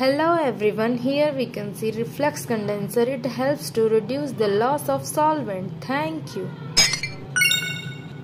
Hello everyone, here we can see reflux condenser. It helps to reduce the loss of solvent. Thank you.